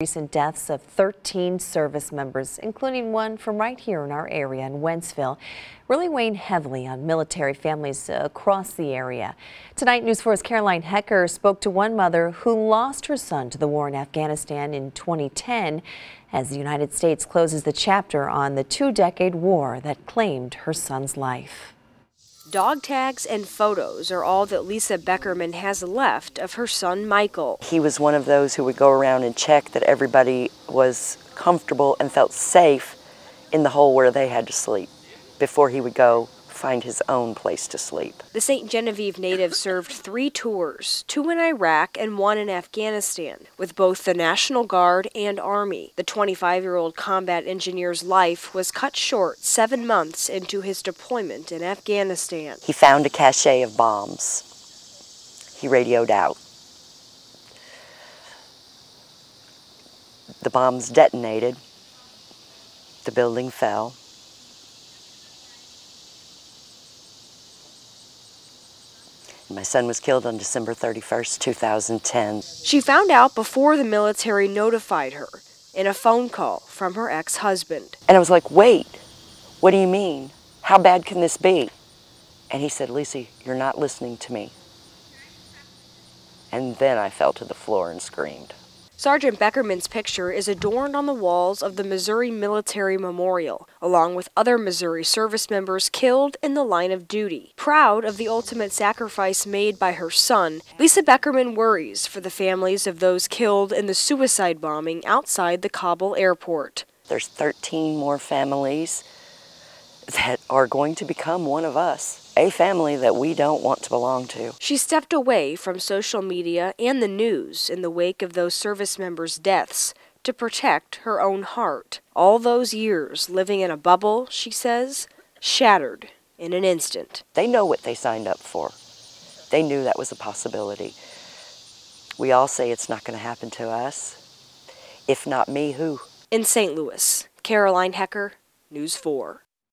Recent deaths of 13 service members, including one from right here in our area in Wentzville, really weighing heavily on military families across the area. Tonight, News 4's Caroline Hecker spoke to one mother who lost her son to the war in Afghanistan in 2010 as the United States closes the chapter on the two-decade war that claimed her son's life. Dog tags and photos are all that Lisa Beckerman has left of her son Michael. He was one of those who would go around and check that everybody was comfortable and felt safe in the hole where they had to sleep before he would go find his own place to sleep. The St. Genevieve native served three tours, two in Iraq and one in Afghanistan, with both the National Guard and Army. The 25 year old combat engineer's life was cut short seven months into his deployment in Afghanistan. He found a cache of bombs. He radioed out. The bombs detonated. The building fell. My son was killed on December 31st, 2010. She found out before the military notified her in a phone call from her ex-husband. And I was like, wait, what do you mean? How bad can this be? And he said, Lisa, you're not listening to me. And then I fell to the floor and screamed. Sergeant Beckerman's picture is adorned on the walls of the Missouri Military Memorial, along with other Missouri service members killed in the line of duty. Proud of the ultimate sacrifice made by her son, Lisa Beckerman worries for the families of those killed in the suicide bombing outside the Kabul airport. There's 13 more families that are going to become one of us a family that we don't want to belong to. She stepped away from social media and the news in the wake of those service members' deaths to protect her own heart. All those years living in a bubble, she says, shattered in an instant. They know what they signed up for. They knew that was a possibility. We all say it's not going to happen to us. If not me, who? In St. Louis, Caroline Hecker, News 4.